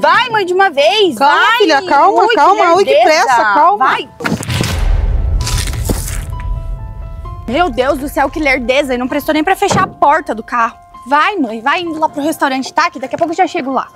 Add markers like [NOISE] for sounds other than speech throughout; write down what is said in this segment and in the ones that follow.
Vai, mãe, de uma vez. Calma, vai. filha, calma, Ui, calma. Ui, que pressa, calma. Vai. Meu Deus do céu, que lerdeza. E não prestou nem pra fechar a porta do carro. Vai, mãe, vai indo lá pro restaurante, tá? Que daqui a pouco eu já chego lá.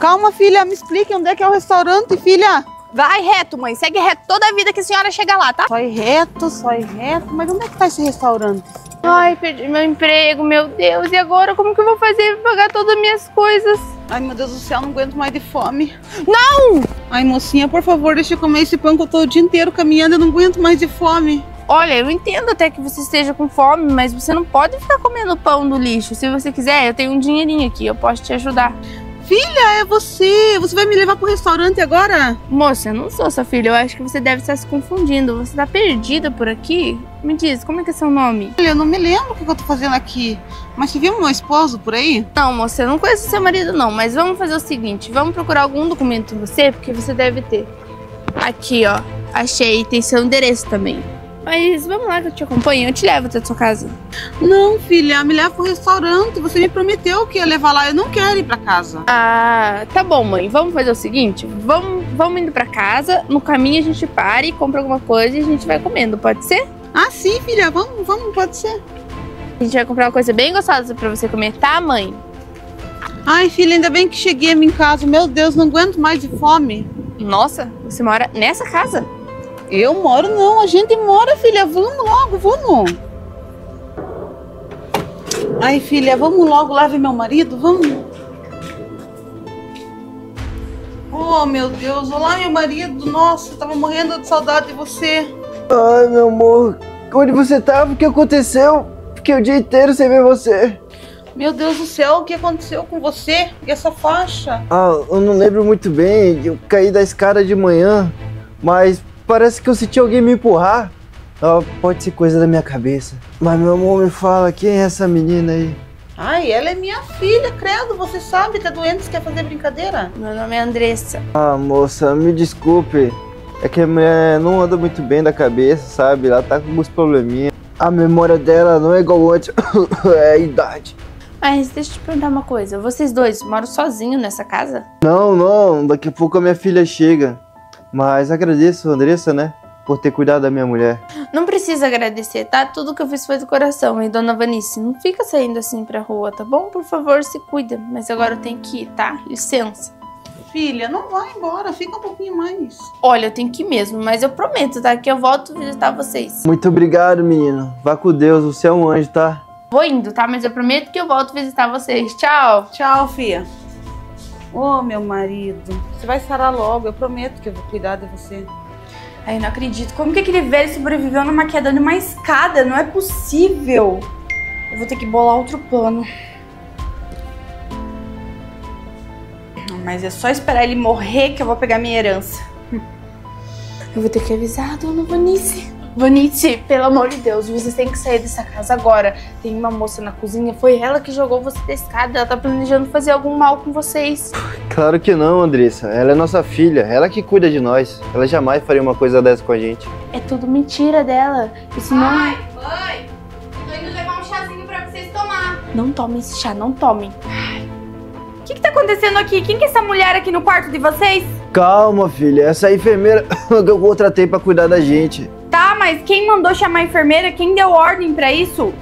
Calma, filha, me explique onde é que é o restaurante, filha. Vai reto, mãe. Segue reto toda a vida que a senhora chega lá, tá? Só ir reto, só ir reto. Mas onde é que tá esse restaurante? Ai, perdi meu emprego, meu Deus. E agora como que eu vou fazer pra pagar todas as minhas coisas? Ai, meu Deus do céu, não aguento mais de fome. Não! Ai, mocinha, por favor, deixa eu comer esse pão que eu tô o dia inteiro caminhando, eu não aguento mais de fome. Olha, eu entendo até que você esteja com fome, mas você não pode ficar comendo pão do lixo. Se você quiser, eu tenho um dinheirinho aqui, eu posso te ajudar. Filha, é você. Você vai me levar pro restaurante agora? Moça, eu não sou sua filha, eu acho que você deve estar se confundindo. Você tá perdida por aqui? Me diz, como é que é seu nome? Olha, eu não me lembro o que eu tô fazendo aqui. Mas você viu meu esposo por aí? Não, moça, eu não conheço seu marido não, mas vamos fazer o seguinte, vamos procurar algum documento em você, porque você deve ter. Aqui, ó, achei, tem seu endereço também. Mas vamos lá que eu te acompanho, eu te levo até a sua casa. Não, filha, me leva pro restaurante. Você me prometeu que ia levar lá. Eu não quero ir pra casa. Ah, tá bom, mãe. Vamos fazer o seguinte: vamos, vamos indo pra casa. No caminho a gente para e compra alguma coisa e a gente vai comendo, pode ser? Ah, sim, filha, vamos, vamos, pode ser. A gente vai comprar uma coisa bem gostosa pra você comer, tá, mãe? Ai, filha, ainda bem que cheguei em casa. Meu Deus, não aguento mais de fome. Nossa, você mora nessa casa? Eu moro não, a gente mora, filha. Vamos logo, vamos. Ai, filha, vamos logo lá ver meu marido, vamos. Oh, meu Deus, olá, meu marido. Nossa, eu tava morrendo de saudade de você. Ai, meu amor, onde você tava? O que aconteceu? Fiquei o dia inteiro sem ver você. Meu Deus do céu, o que aconteceu com você e essa faixa? Ah, eu não lembro muito bem. Eu caí da escada de manhã, mas parece que eu senti alguém me empurrar. Ah, pode ser coisa da minha cabeça. Mas meu amor me fala, quem é essa menina aí? Ai, ela é minha filha, credo. Você sabe, tá doente, você quer fazer brincadeira? Meu nome é Andressa. Ah, moça, me desculpe. É que a mulher não anda muito bem da cabeça, sabe? Ela tá com alguns probleminha. A memória dela não é igual antes. [COUGHS] é a idade. Mas deixa eu te perguntar uma coisa: vocês dois moram sozinhos nessa casa? Não, não, daqui a pouco a minha filha chega. Mas agradeço, Andressa, né? Por ter cuidado da minha mulher. Não precisa agradecer, tá? Tudo que eu fiz foi do coração. E dona Vanice, não fica saindo assim pra rua, tá bom? Por favor, se cuida. Mas agora eu tenho que ir, tá? Licença. Filha, não vai embora, fica um pouquinho mais. Olha, eu tenho que ir mesmo, mas eu prometo, tá? Que eu volto visitar vocês. Muito obrigado, menino. Vá com Deus, você é um anjo, tá? Vou indo, tá? Mas eu prometo que eu volto visitar vocês. Tchau! Tchau, filha. Ô, meu marido, você vai sarar logo, eu prometo que eu vou cuidar de você. Ai, não acredito. Como que aquele velho sobreviveu numa queda de uma escada? Não é possível. Eu vou ter que bolar outro plano. Mas é só esperar ele morrer que eu vou pegar minha herança. Eu vou ter que avisar a dona Vanice. Vanice, pelo amor de Deus, vocês têm que sair dessa casa agora. Tem uma moça na cozinha, foi ela que jogou você da escada. Ela tá planejando fazer algum mal com vocês. Claro que não, Andressa. Ela é nossa filha, ela que cuida de nós. Ela jamais faria uma coisa dessa com a gente. É tudo mentira dela. Isso não é. mãe, tô indo levar um chazinho pra vocês tomar. Não tomem esse chá, não tomem. O que que tá acontecendo aqui? Quem que é essa mulher aqui no quarto de vocês? Calma, filha. Essa enfermeira que [LAUGHS] eu contratei pra cuidar da gente. Mas quem mandou chamar a enfermeira? Quem deu ordem pra isso?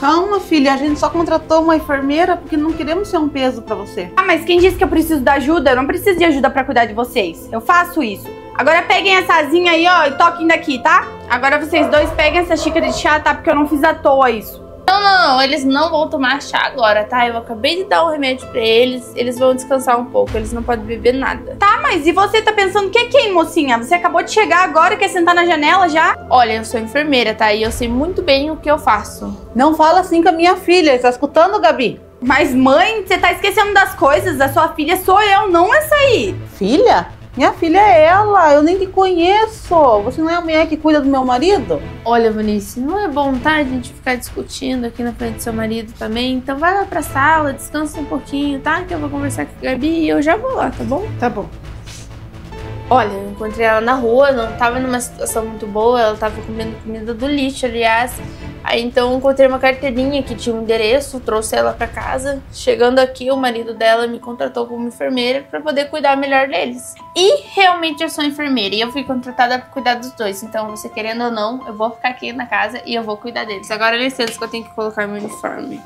Calma, filha, a gente só contratou uma enfermeira porque não queremos ser um peso pra você. Ah, mas quem disse que eu preciso da ajuda? Eu não preciso de ajuda pra cuidar de vocês. Eu faço isso. Agora peguem essa asinha aí, ó, e toquem daqui, tá? Agora vocês dois peguem essa xícara de chá, tá? Porque eu não fiz à toa isso. Não, não, não. Eles não vão tomar chá agora, tá? Eu acabei de dar um remédio pra eles. Eles vão descansar um pouco. Eles não podem beber nada. Tá, mas e você tá pensando que é quem, mocinha? Você acabou de chegar agora e quer sentar na janela já? Olha, eu sou enfermeira, tá? E eu sei muito bem o que eu faço. Não fala assim com a minha filha, tá escutando, Gabi? Mas, mãe, você tá esquecendo das coisas. A sua filha sou eu, não essa aí. Filha? Minha filha é ela, eu nem te conheço. Você não é a mulher que cuida do meu marido? Olha, Vanice, não é bom, tá? A gente ficar discutindo aqui na frente do seu marido também. Então vai lá pra sala, descansa um pouquinho, tá? Que eu vou conversar com a Gabi e eu já vou lá, tá bom? Tá bom. Olha, eu encontrei ela na rua, não tava numa situação muito boa, ela tava comendo comida do lixo, aliás. Aí então encontrei uma carteirinha que tinha um endereço, trouxe ela pra casa. Chegando aqui, o marido dela me contratou como enfermeira para poder cuidar melhor deles. E realmente eu sou enfermeira e eu fui contratada para cuidar dos dois. Então, você querendo ou não, eu vou ficar aqui na casa e eu vou cuidar deles. Agora licença que eu tenho que colocar meu uniforme.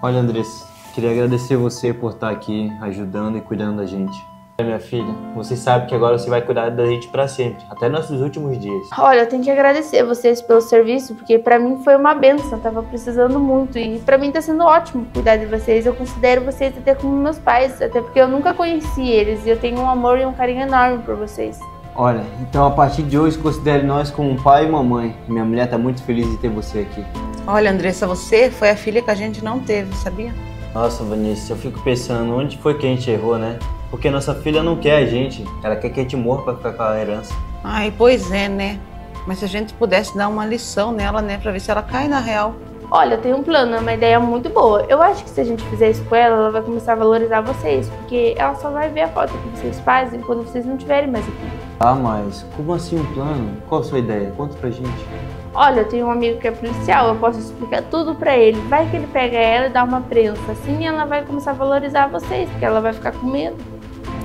Olha, Andressa, queria agradecer você por estar aqui ajudando e cuidando da gente. Minha filha, você sabe que agora você vai cuidar da gente para sempre, até nossos últimos dias. Olha, eu tenho que agradecer vocês pelo serviço, porque para mim foi uma benção, eu tava precisando muito e para mim tá sendo ótimo cuidar de vocês. Eu considero vocês até como meus pais, até porque eu nunca conheci eles e eu tenho um amor e um carinho enorme por vocês. Olha, então a partir de hoje considere nós como um pai e mamãe. Minha mulher tá muito feliz de ter você aqui. Olha, Andressa, você foi a filha que a gente não teve, sabia? Nossa, Vanessa, eu fico pensando onde foi que a gente errou, né? Porque nossa filha não quer a gente, ela quer que a gente morra pra ficar com a herança. Ai, pois é, né? Mas se a gente pudesse dar uma lição nela, né, pra ver se ela cai na real. Olha, eu tenho um plano, é uma ideia muito boa. Eu acho que se a gente fizer isso com ela, ela vai começar a valorizar vocês, porque ela só vai ver a foto que vocês fazem quando vocês não estiverem mais aqui. Ah, mas como assim um plano? Qual a sua ideia? Conta pra gente. Olha, eu tenho um amigo que é policial, eu posso explicar tudo pra ele. Vai que ele pega ela e dá uma prensa. Assim ela vai começar a valorizar vocês, porque ela vai ficar com medo.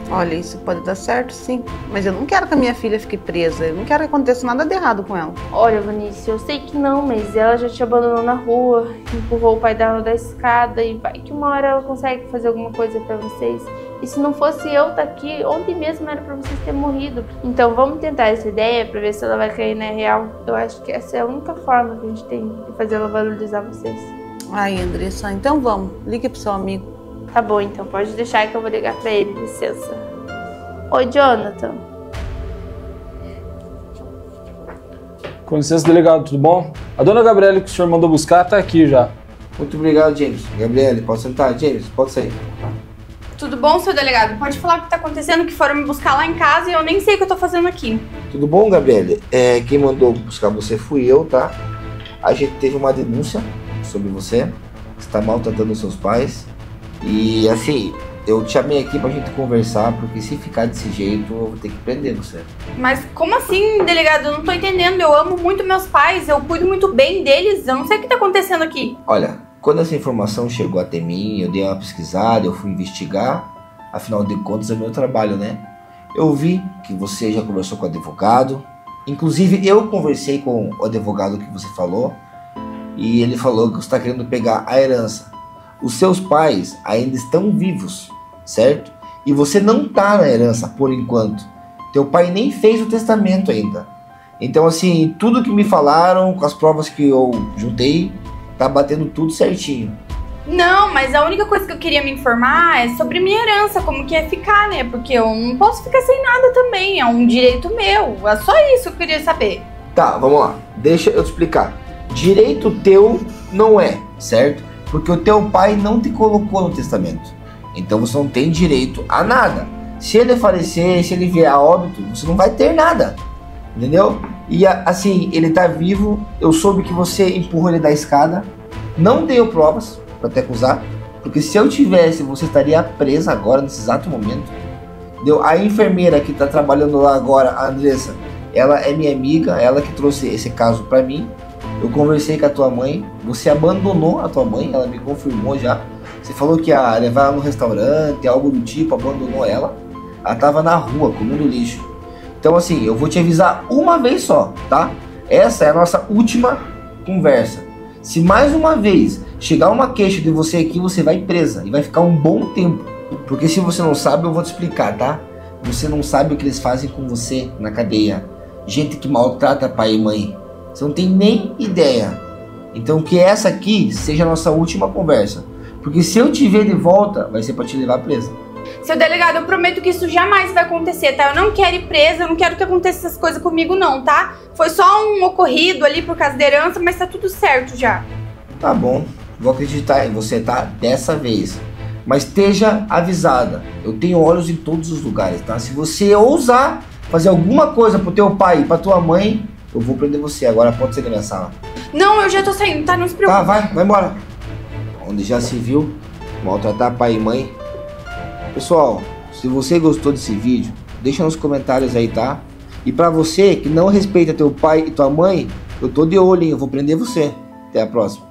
Olha, isso pode dar certo, sim. Mas eu não quero que a minha filha fique presa. Eu não quero que aconteça nada de errado com ela. Olha, Vinícius, eu sei que não, mas ela já te abandonou na rua, empurrou o pai dela da escada e vai que uma hora ela consegue fazer alguma coisa pra vocês. E se não fosse eu tá aqui, ontem mesmo era pra vocês terem morrido. Então vamos tentar essa ideia pra ver se ela vai cair na real. Eu acho que essa é a única forma que a gente tem de fazer ela valorizar vocês. Ai, Andressa, então vamos. Ligue pro seu amigo. Tá bom, então pode deixar que eu vou ligar pra ele, licença. Oi, Jonathan. Com licença, delegado, tudo bom? A dona Gabriela que o senhor mandou buscar tá aqui já. Muito obrigado, James. Gabriele, pode sentar. James, pode sair. Tudo bom, seu delegado? Pode falar o que tá acontecendo, que foram me buscar lá em casa e eu nem sei o que eu tô fazendo aqui. Tudo bom, Gabriele? É, quem mandou buscar você fui eu, tá? A gente teve uma denúncia sobre você. Você tá maltratando seus pais. E assim, eu te chamei aqui pra gente conversar, porque se ficar desse jeito, eu vou ter que prender você. Mas como assim, delegado? Eu não tô entendendo. Eu amo muito meus pais, eu cuido muito bem deles. Eu não sei o que tá acontecendo aqui. Olha, quando essa informação chegou até mim, eu dei uma pesquisada, eu fui investigar. Afinal de contas, é meu trabalho, né? Eu vi que você já conversou com o advogado. Inclusive, eu conversei com o advogado que você falou. E ele falou que você está querendo pegar a herança. Os seus pais ainda estão vivos, certo? E você não tá na herança por enquanto. Teu pai nem fez o testamento ainda. Então, assim, tudo que me falaram, com as provas que eu juntei, tá batendo tudo certinho. Não, mas a única coisa que eu queria me informar é sobre minha herança, como que é ficar, né? Porque eu não posso ficar sem nada também, é um direito meu. É só isso que eu queria saber. Tá, vamos lá. Deixa eu te explicar. Direito teu não é, certo? Porque o teu pai não te colocou no testamento. Então você não tem direito a nada. Se ele falecer, se ele vier a óbito, você não vai ter nada. Entendeu? E assim, ele tá vivo. Eu soube que você empurrou ele da escada. Não deu provas pra te acusar. Porque se eu tivesse, você estaria presa agora, nesse exato momento. Entendeu? A enfermeira que tá trabalhando lá agora, a Andressa, ela é minha amiga, ela que trouxe esse caso pra mim. Eu conversei com a tua mãe, você abandonou a tua mãe, ela me confirmou já. Você falou que ia levar ela no restaurante, algo do tipo, abandonou ela. Ela tava na rua, comendo lixo. Então assim, eu vou te avisar uma vez só, tá? Essa é a nossa última conversa. Se mais uma vez chegar uma queixa de você aqui, você vai presa e vai ficar um bom tempo. Porque se você não sabe, eu vou te explicar, tá? Você não sabe o que eles fazem com você na cadeia. Gente que maltrata pai e mãe. Você não tem nem ideia. Então que essa aqui seja a nossa última conversa. Porque se eu te ver de volta, vai ser pra te levar presa. Seu delegado, eu prometo que isso jamais vai acontecer, tá? Eu não quero ir presa, eu não quero que aconteça essas coisas comigo, não, tá? Foi só um ocorrido ali por causa da herança, mas tá tudo certo já. Tá bom, vou acreditar em você, tá? Dessa vez. Mas esteja avisada. Eu tenho olhos em todos os lugares, tá? Se você ousar fazer alguma coisa pro teu pai e pra tua mãe, eu vou prender você. Agora pode sair da minha sala. Não, eu já tô saindo, tá? Não se preocupe. Tá, vai, vai embora. Onde já se viu maltratar pai e mãe. Pessoal, se você gostou desse vídeo, deixa nos comentários aí, tá? E pra você que não respeita teu pai e tua mãe, eu tô de olho, hein? Eu vou prender você. Até a próxima.